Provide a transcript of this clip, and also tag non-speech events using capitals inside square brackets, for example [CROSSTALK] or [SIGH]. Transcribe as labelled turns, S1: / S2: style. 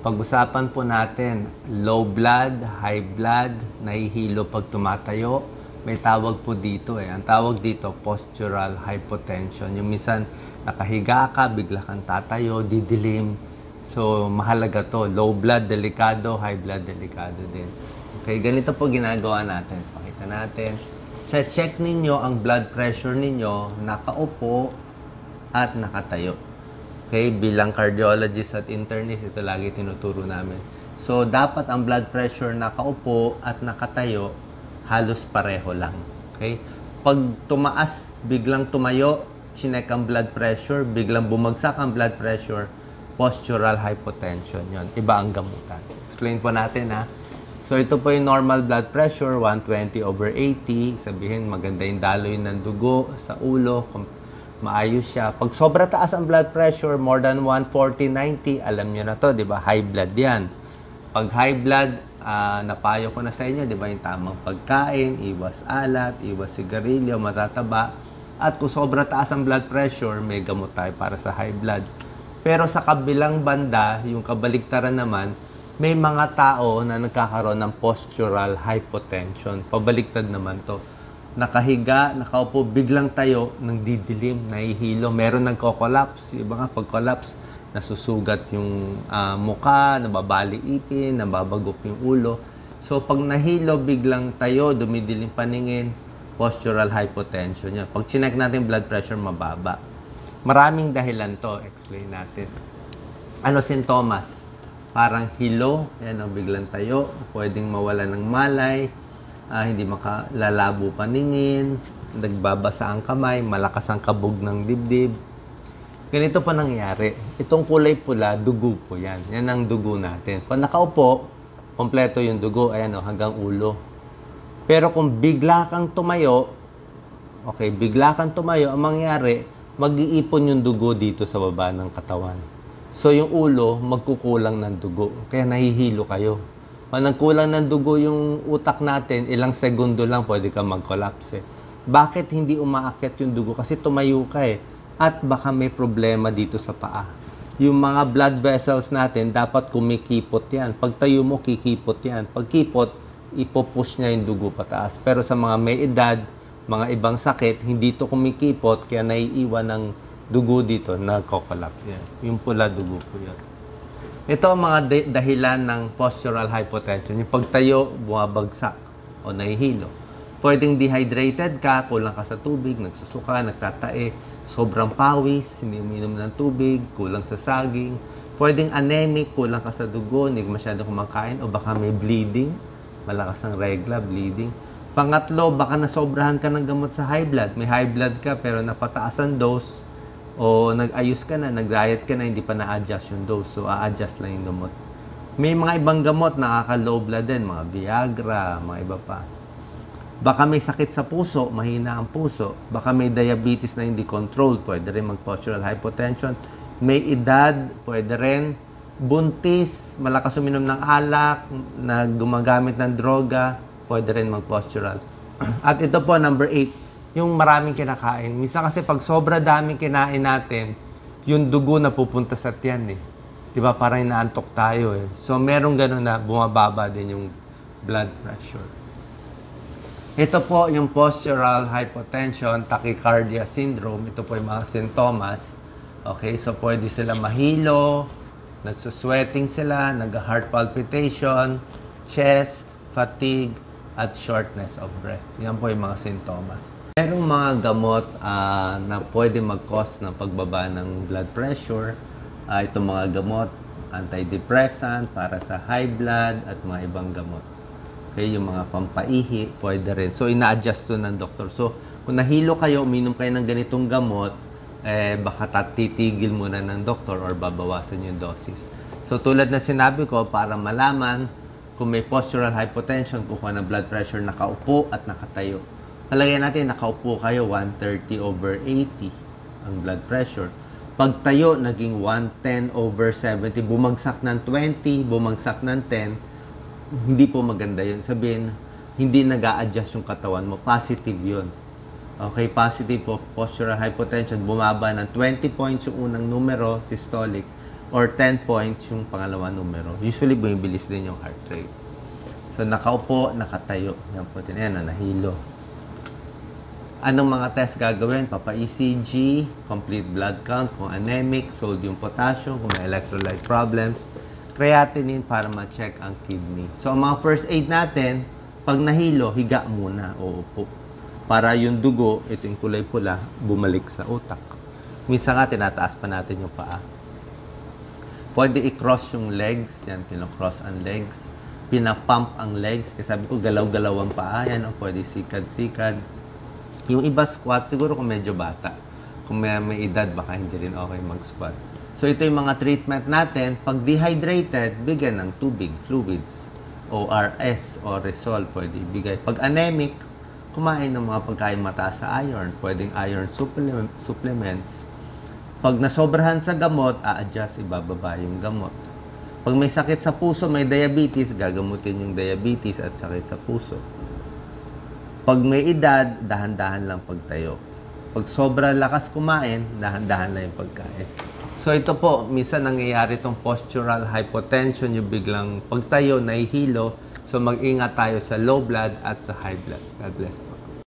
S1: Pag-usapan po natin, low blood, high blood, nahihilo pag tumatayo. May tawag po dito eh. Ang tawag dito, postural hypotension. Yung minsan, nakahiga ka, bigla kang tatayo, didilim. So, mahalaga to. Low blood, delikado. High blood, delikado din. Okay, ganito po ginagawa natin. Pakita natin. Check ninyo ang blood pressure ninyo, nakaupo at nakatayo. Okay, bilang cardiologist at internist, ito lagi tinuturo namin. So, dapat ang blood pressure nakaupo at nakatayo, halos pareho lang. Okay? Pag tumaas, biglang tumayo, chinek ang blood pressure, biglang bumagsak ang blood pressure, postural hypotension yon Iba ang gamutan. Explain po natin ha. So, ito po yung normal blood pressure, 120 over 80. Sabihin, maganda yung daloy ng dugo sa ulo, maayos siya. Pag sobra taas ang blood pressure, more than 140-90, alam nyo na to, di ba? High blood yan. Pag high blood, uh, napayo ko na sa inyo, di ba? Yung tamang pagkain, iwas alat, iwas sigarilyo, matataba. At kung sobra taas ang blood pressure, may gamot tayo para sa high blood. Pero sa kabilang banda, yung kabaligtaran naman, may mga tao na nagkakaroon ng postural hypotension. Pabaliktad naman to nakahiga, nakaupo, biglang tayo, nang didilim, nahihilo. Meron nagko-collapse. Yung nga, pag-collapse, nasusugat yung uh, muka, nababali ipin, nababagok yung ulo. So, pag nahilo, biglang tayo, dumidilim paningin, postural hypotension yan. Pag chinek natin blood pressure, mababa. Maraming dahilan to, explain natin. Ano sintomas? Parang hilo, yan ang biglang tayo, pwedeng mawala ng malay, uh, hindi makalalabo paningin, nagbabasa ang kamay, malakas ang kabog ng dibdib. Ganito pa nangyari. Itong kulay pula, dugo po yan. Yan ang dugo natin. Pag nakaupo, kompleto yung dugo, ayan o, hanggang ulo. Pero kung bigla kang tumayo, okay, bigla kang tumayo, ang mangyari, mag-iipon yung dugo dito sa baba ng katawan. So yung ulo, magkukulang ng dugo. Kaya nahihilo kayo. Pag nagkulang ng dugo yung utak natin, ilang segundo lang pwede ka mag-collapse. Eh. Bakit hindi umaakyat yung dugo? Kasi tumayo ka eh. At baka may problema dito sa paa. Yung mga blood vessels natin, dapat kumikipot yan. Pag tayo mo, kikipot yan. Pag kipot, ipopush niya yung dugo pataas. Pero sa mga may edad, mga ibang sakit, hindi to kumikipot, kaya naiiwan ng dugo dito, nagko-collapse yan. Yung pula dugo po yan. Ito ang mga dahilan ng postural hypotension. Yung pagtayo, bumabagsak o nahihilo. Pwedeng dehydrated ka, kulang ka sa tubig, nagsusuka, nagtatae, sobrang pawis, hindi uminom ng tubig, kulang sa saging. Pwedeng anemic, kulang ka sa dugo, hindi masyadong kumakain, o baka may bleeding, malakas ang regla, bleeding. Pangatlo, baka nasobrahan ka ng gamot sa high blood. May high blood ka pero napataas ang dose, o nag-ayos ka na, nag-diet ka na, hindi pa na-adjust yung dose. So, a-adjust lang yung gamot. May mga ibang gamot nakaka-low blood din, mga Viagra, mga iba pa. Baka may sakit sa puso, mahina ang puso. Baka may diabetes na hindi controlled, pwede rin mag-postural hypotension. May edad, pwede rin. Buntis, malakas uminom ng alak, na gumagamit ng droga, pwede rin mag-postural. [CLEARS THROAT] At ito po, number 8, yung maraming kinakain. Minsan kasi pag sobra daming kinain natin, yung dugo na pupunta sa tiyan eh. 'Di ba? Parang inaantok tayo eh. So merong gano'n na bumababa din yung blood pressure. Ito po yung postural hypotension, tachycardia syndrome. Ito po yung mga sintomas. Okay, so pwede sila mahilo, nagsusweating sila, nag-heart palpitation, chest, fatigue, at shortness of breath. Yan po yung mga sintomas. Merong mga gamot uh, na pwede mag-cause ng pagbaba ng blood pressure. Uh, itong mga gamot, antidepressant para sa high blood at mga ibang gamot. Okay, yung mga pampaihi, pwede rin. So, ina-adjust to ng doktor. So, kung nahilo kayo, uminom kayo ng ganitong gamot, eh, baka tatitigil muna ng doktor or babawasan yung dosis. So, tulad na sinabi ko, para malaman kung may postural hypotension, kukuha ng blood pressure, nakaupo at nakatayo Palagay natin, nakaupo kayo, 130 over 80 ang blood pressure. Pag tayo, naging 110 over 70, bumagsak ng 20, bumagsak ng 10, hindi po maganda yun. Sabihin, hindi nag adjust yung katawan mo. Positive yun. Okay, positive for postural hypotension. Bumaba ng 20 points yung unang numero, systolic. or 10 points yung pangalawa numero. Usually, bumibilis din yung heart rate. So, nakaupo, nakatayo. Yan po na, nahilo. Anong mga test gagawin? Papa-ECG, complete blood count, kung anemic, sodium, potassium, kung may electrolyte problems, creatinine para ma-check ang kidney. So, ang mga first aid natin, pag nahilo, higa muna o upo. Para yung dugo, ito yung kulay pula, bumalik sa utak. Minsan nga, tinataas pa natin yung paa. Pwede i-cross yung legs. Yan, kinocross ang legs. Pinapump ang legs. Kasi sabi ko, galaw-galaw ang paa. Yan, oh, pwede sikad-sikad. Yung iba squat, siguro kung medyo bata. Kung may, may edad, baka hindi rin okay mag-squat. So, ito yung mga treatment natin. Pag dehydrated, bigyan ng tubig, fluids. ORS o Resol, pwede ibigay. Pag anemic, kumain ng mga pagkain mataas sa iron. Pwedeng iron supple- supplements. Pag nasobrahan sa gamot, a-adjust, ibababa yung gamot. Pag may sakit sa puso, may diabetes, gagamutin yung diabetes at sakit sa puso. Pag may edad, dahan-dahan lang pagtayo. Pag sobra lakas kumain, dahan-dahan lang yung pagkain. So ito po, minsan nangyayari itong postural hypotension, yung biglang pagtayo, nahihilo. So mag-ingat tayo sa low blood at sa high blood. God bless.